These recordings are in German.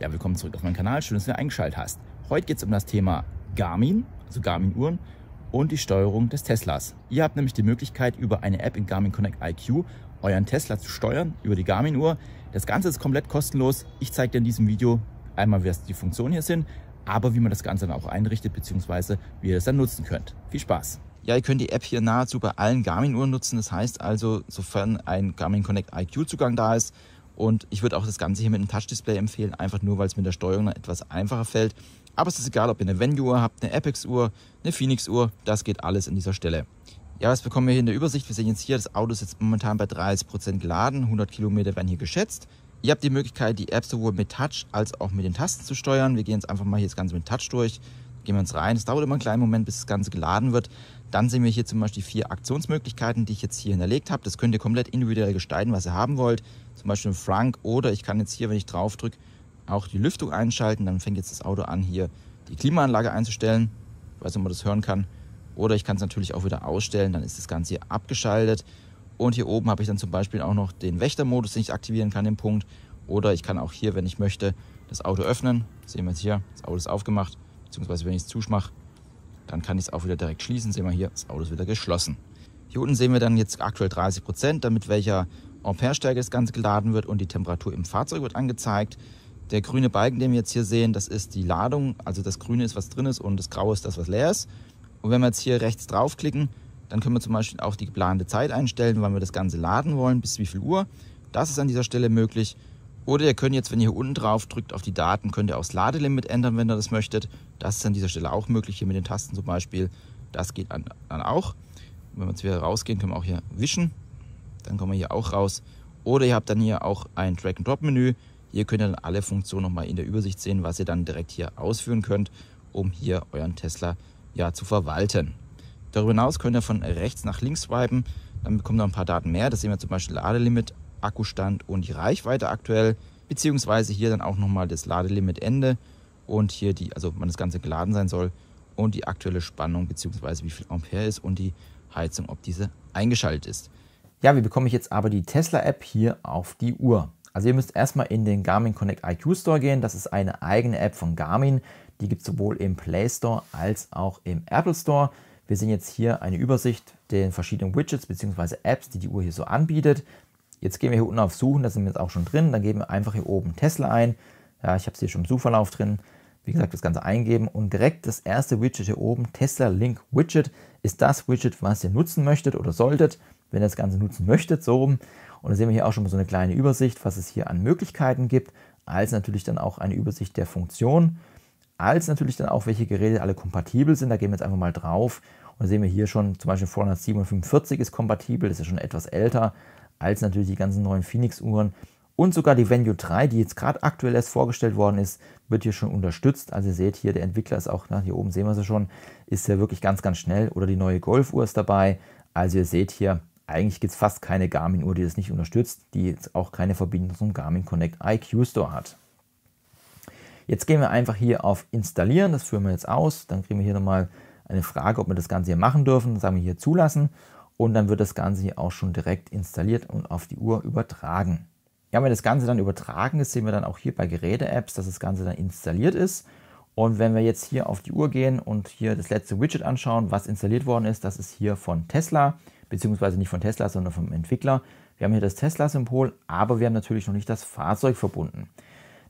Ja, willkommen zurück auf meinen Kanal. Schön, dass du eingeschaltet hast. Heute geht es um das Thema Garmin, also Garmin-Uhren und die Steuerung des Teslas. Ihr habt nämlich die Möglichkeit, über eine App in Garmin Connect IQ euren Tesla zu steuern, über die Garmin-Uhr. Das Ganze ist komplett kostenlos. Ich zeige dir in diesem Video einmal, was die Funktionen hier sind, aber wie man das Ganze dann auch einrichtet, beziehungsweise wie ihr das dann nutzen könnt. Viel Spaß! Ja, ihr könnt die App hier nahezu bei allen Garmin-Uhren nutzen. Das heißt also, sofern ein Garmin Connect IQ-Zugang da ist, und ich würde auch das Ganze hier mit einem Touch-Display empfehlen, einfach nur, weil es mit der Steuerung dann etwas einfacher fällt. Aber es ist egal, ob ihr eine Venue-Uhr habt, eine Apex-Uhr, eine Phoenix-Uhr, das geht alles an dieser Stelle. Ja, was bekommen wir hier in der Übersicht? Wir sehen jetzt hier, das Auto ist jetzt momentan bei 30% geladen, 100 Kilometer werden hier geschätzt. Ihr habt die Möglichkeit, die App sowohl mit Touch als auch mit den Tasten zu steuern. Wir gehen jetzt einfach mal hier das Ganze mit Touch durch. Gehen wir uns rein. Es dauert immer einen kleinen Moment, bis das Ganze geladen wird. Dann sehen wir hier zum Beispiel vier Aktionsmöglichkeiten, die ich jetzt hier hinterlegt habe. Das könnt ihr komplett individuell gestalten, was ihr haben wollt zum Beispiel Frank oder ich kann jetzt hier, wenn ich drauf drücke, auch die Lüftung einschalten. Dann fängt jetzt das Auto an, hier die Klimaanlage einzustellen. Ich weiß nicht, ob man das hören kann. Oder ich kann es natürlich auch wieder ausstellen, dann ist das Ganze hier abgeschaltet. Und hier oben habe ich dann zum Beispiel auch noch den Wächtermodus, den ich aktivieren kann, den Punkt. Oder ich kann auch hier, wenn ich möchte, das Auto öffnen. Das sehen wir jetzt hier, das Auto ist aufgemacht. Beziehungsweise wenn ich es zuschmache, dann kann ich es auch wieder direkt schließen. Sehen wir hier, das Auto ist wieder geschlossen. Hier unten sehen wir dann jetzt aktuell 30 Prozent, damit welcher Amperestärke das Ganze geladen wird und die Temperatur im Fahrzeug wird angezeigt. Der grüne Balken, den wir jetzt hier sehen, das ist die Ladung. Also das grüne ist, was drin ist und das graue ist das, was leer ist. Und wenn wir jetzt hier rechts draufklicken, dann können wir zum Beispiel auch die geplante Zeit einstellen, wann wir das Ganze laden wollen, bis wie viel Uhr. Das ist an dieser Stelle möglich. Oder ihr könnt jetzt, wenn ihr hier unten drauf drückt auf die Daten, könnt ihr auch das Ladelimit ändern, wenn ihr das möchtet. Das ist an dieser Stelle auch möglich, hier mit den Tasten zum Beispiel. Das geht dann auch. wenn wir jetzt wieder rausgehen, können wir auch hier wischen. Dann kommen wir hier auch raus. Oder ihr habt dann hier auch ein Drag-and-Drop-Menü. Hier könnt ihr dann alle Funktionen nochmal in der Übersicht sehen, was ihr dann direkt hier ausführen könnt, um hier euren Tesla ja, zu verwalten. Darüber hinaus könnt ihr von rechts nach links swipen. Dann bekommt ihr ein paar Daten mehr. Das sehen wir zum Beispiel Ladelimit, Akkustand und die Reichweite aktuell. Beziehungsweise hier dann auch nochmal das Ladelimit Ende und hier die, also wann das Ganze geladen sein soll und die aktuelle Spannung beziehungsweise wie viel Ampere ist und die Heizung, ob diese eingeschaltet ist. Ja, wie bekomme ich jetzt aber die Tesla-App hier auf die Uhr? Also ihr müsst erstmal in den Garmin Connect IQ Store gehen. Das ist eine eigene App von Garmin. Die gibt es sowohl im Play Store als auch im Apple Store. Wir sehen jetzt hier eine Übersicht der verschiedenen Widgets bzw. Apps, die die Uhr hier so anbietet. Jetzt gehen wir hier unten auf Suchen, da sind wir jetzt auch schon drin. Dann geben wir einfach hier oben Tesla ein. Ja, ich habe es hier schon im Suchverlauf drin. Wie gesagt, das Ganze eingeben und direkt das erste Widget hier oben, Tesla Link Widget, ist das Widget, was ihr nutzen möchtet oder solltet wenn ihr das Ganze nutzen möchtet, so rum. Und da sehen wir hier auch schon mal so eine kleine Übersicht, was es hier an Möglichkeiten gibt, als natürlich dann auch eine Übersicht der Funktion, als natürlich dann auch, welche Geräte alle kompatibel sind. Da gehen wir jetzt einfach mal drauf und da sehen wir hier schon zum Beispiel 447 ist kompatibel, das ist ja schon etwas älter, als natürlich die ganzen neuen Phoenix-Uhren. Und sogar die Venue 3, die jetzt gerade aktuell erst vorgestellt worden ist, wird hier schon unterstützt. Also ihr seht hier, der Entwickler ist auch, na, hier oben sehen wir sie schon, ist ja wirklich ganz, ganz schnell. Oder die neue Golf-Uhr ist dabei. Also ihr seht hier, eigentlich gibt es fast keine Garmin-Uhr, die das nicht unterstützt, die jetzt auch keine Verbindung zum Garmin Connect IQ Store hat. Jetzt gehen wir einfach hier auf Installieren, das führen wir jetzt aus. Dann kriegen wir hier nochmal eine Frage, ob wir das Ganze hier machen dürfen. Dann sagen wir hier Zulassen und dann wird das Ganze hier auch schon direkt installiert und auf die Uhr übertragen. Ja, wenn das Ganze dann übertragen ist, sehen wir dann auch hier bei Geräte-Apps, dass das Ganze dann installiert ist. Und wenn wir jetzt hier auf die Uhr gehen und hier das letzte Widget anschauen, was installiert worden ist, das ist hier von Tesla beziehungsweise nicht von Tesla, sondern vom Entwickler. Wir haben hier das Tesla-Symbol, aber wir haben natürlich noch nicht das Fahrzeug verbunden.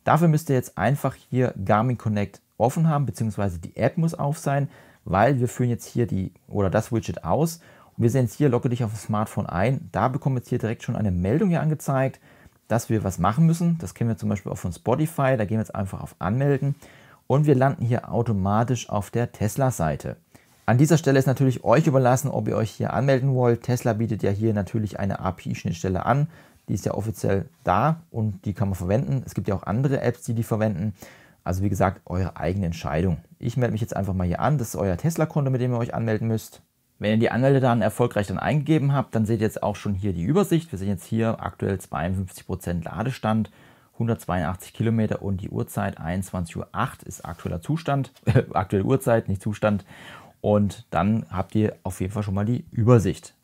Dafür müsst ihr jetzt einfach hier Garmin Connect offen haben, beziehungsweise die App muss auf sein, weil wir führen jetzt hier die oder das Widget aus. Wir sehen jetzt hier, logge dich auf das Smartphone ein. Da bekommen wir jetzt hier direkt schon eine Meldung hier angezeigt, dass wir was machen müssen. Das kennen wir zum Beispiel auch von Spotify. Da gehen wir jetzt einfach auf Anmelden und wir landen hier automatisch auf der Tesla-Seite. An dieser Stelle ist natürlich euch überlassen, ob ihr euch hier anmelden wollt. Tesla bietet ja hier natürlich eine API-Schnittstelle an. Die ist ja offiziell da und die kann man verwenden. Es gibt ja auch andere Apps, die die verwenden. Also wie gesagt, eure eigene Entscheidung. Ich melde mich jetzt einfach mal hier an. Das ist euer Tesla-Konto, mit dem ihr euch anmelden müsst. Wenn ihr die Anmeldedaten erfolgreich dann eingegeben habt, dann seht ihr jetzt auch schon hier die Übersicht. Wir sehen jetzt hier aktuell 52% Ladestand, 182 Kilometer und die Uhrzeit 21.08 Uhr ist aktueller Zustand, aktuelle Uhrzeit, nicht Zustand. Und dann habt ihr auf jeden Fall schon mal die Übersicht.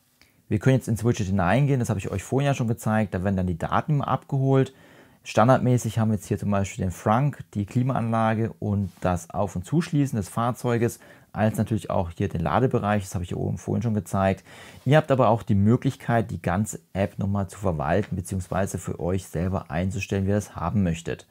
Wir können jetzt ins Widget hineingehen, das habe ich euch vorhin ja schon gezeigt. Da werden dann die Daten abgeholt. Standardmäßig haben wir jetzt hier zum Beispiel den Frank, die Klimaanlage und das Auf- und Zuschließen des Fahrzeuges, als natürlich auch hier den Ladebereich, das habe ich hier oben vorhin schon gezeigt. Ihr habt aber auch die Möglichkeit, die ganze App nochmal zu verwalten bzw. für euch selber einzustellen, wie ihr das haben möchtet.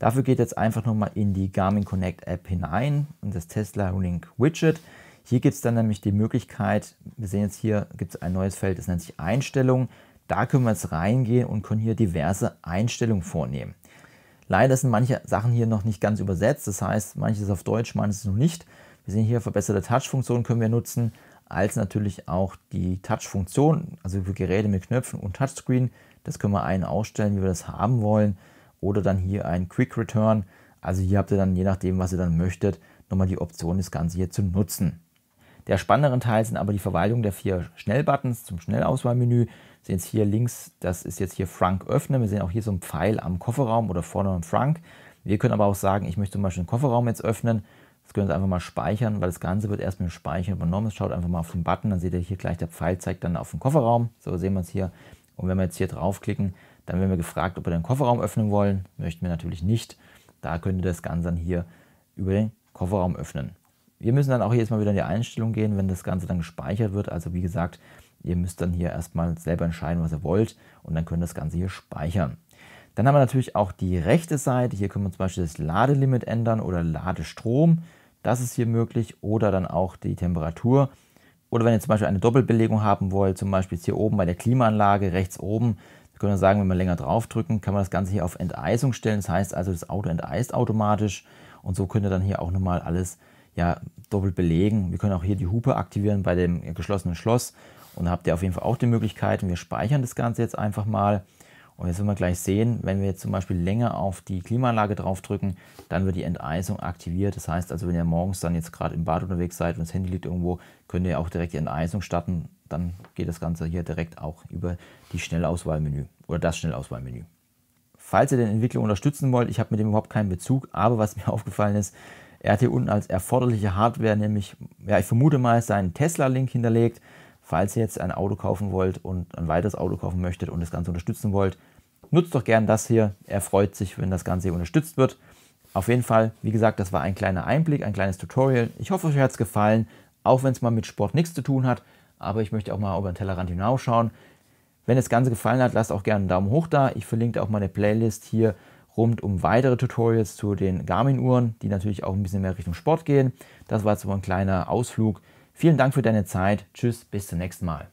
Dafür geht jetzt einfach nochmal in die Garmin Connect App hinein und das Tesla Link Widget. Hier gibt es dann nämlich die Möglichkeit, wir sehen jetzt hier gibt es ein neues Feld, das nennt sich Einstellungen. Da können wir jetzt reingehen und können hier diverse Einstellungen vornehmen. Leider sind manche Sachen hier noch nicht ganz übersetzt, das heißt, manches auf Deutsch, manches noch nicht. Wir sehen hier verbesserte Touch-Funktion können wir nutzen, als natürlich auch die Touch-Funktion, also für Geräte mit Knöpfen und Touchscreen. Das können wir einen ausstellen, wie wir das haben wollen. Oder dann hier ein Quick Return. Also hier habt ihr dann, je nachdem, was ihr dann möchtet, nochmal die Option, das Ganze hier zu nutzen. Der spannendere Teil sind aber die Verwaltung der vier Schnellbuttons zum Schnellauswahlmenü. Sehen jetzt hier links, das ist jetzt hier Frank öffnen. Wir sehen auch hier so einen Pfeil am Kofferraum oder vorne am Frank. Wir können aber auch sagen, ich möchte zum Beispiel den Kofferraum jetzt öffnen. Das können wir einfach mal speichern, weil das Ganze wird erst mit dem Speichern übernommen. Schaut einfach mal auf den Button, dann seht ihr hier gleich, der Pfeil zeigt dann auf den Kofferraum. So sehen wir es hier. Und wenn wir jetzt hier draufklicken, dann werden wir gefragt, ob wir den Kofferraum öffnen wollen. Möchten wir natürlich nicht. Da könnt ihr das Ganze dann hier über den Kofferraum öffnen. Wir müssen dann auch jetzt mal wieder in die Einstellung gehen, wenn das Ganze dann gespeichert wird. Also wie gesagt, ihr müsst dann hier erstmal selber entscheiden, was ihr wollt und dann könnt ihr das Ganze hier speichern. Dann haben wir natürlich auch die rechte Seite. Hier können wir zum Beispiel das Ladelimit ändern oder Ladestrom. Das ist hier möglich oder dann auch die Temperatur. Oder wenn ihr zum Beispiel eine Doppelbelegung haben wollt, zum Beispiel hier oben bei der Klimaanlage rechts oben, können wir sagen, wenn wir länger draufdrücken, kann man das Ganze hier auf Enteisung stellen. Das heißt also, das Auto enteist automatisch und so könnt ihr dann hier auch nochmal alles ja, doppelt belegen. Wir können auch hier die Hupe aktivieren bei dem geschlossenen Schloss und da habt ihr auf jeden Fall auch die Möglichkeit. Wir speichern das Ganze jetzt einfach mal. Und jetzt werden wir gleich sehen, wenn wir jetzt zum Beispiel länger auf die Klimaanlage draufdrücken, dann wird die Enteisung aktiviert. Das heißt also, wenn ihr morgens dann jetzt gerade im Bad unterwegs seid und das Handy liegt irgendwo, könnt ihr auch direkt die Enteisung starten. Dann geht das Ganze hier direkt auch über die Schnellauswahlmenü oder das Schnellauswahlmenü. Falls ihr den Entwickler unterstützen wollt, ich habe mit dem überhaupt keinen Bezug, aber was mir aufgefallen ist, er hat hier unten als erforderliche Hardware nämlich, ja, ich vermute mal, seinen Tesla-Link hinterlegt. Falls ihr jetzt ein Auto kaufen wollt und ein weiteres Auto kaufen möchtet und das Ganze unterstützen wollt, nutzt doch gern das hier. Er freut sich, wenn das Ganze unterstützt wird. Auf jeden Fall, wie gesagt, das war ein kleiner Einblick, ein kleines Tutorial. Ich hoffe, euch hat es gefallen, auch wenn es mal mit Sport nichts zu tun hat. Aber ich möchte auch mal über den Tellerrand hinausschauen. Wenn das Ganze gefallen hat, lasst auch gerne einen Daumen hoch da. Ich verlinke auch meine Playlist hier rund um weitere Tutorials zu den Garmin-Uhren, die natürlich auch ein bisschen mehr Richtung Sport gehen. Das war jetzt so ein kleiner Ausflug. Vielen Dank für deine Zeit. Tschüss, bis zum nächsten Mal.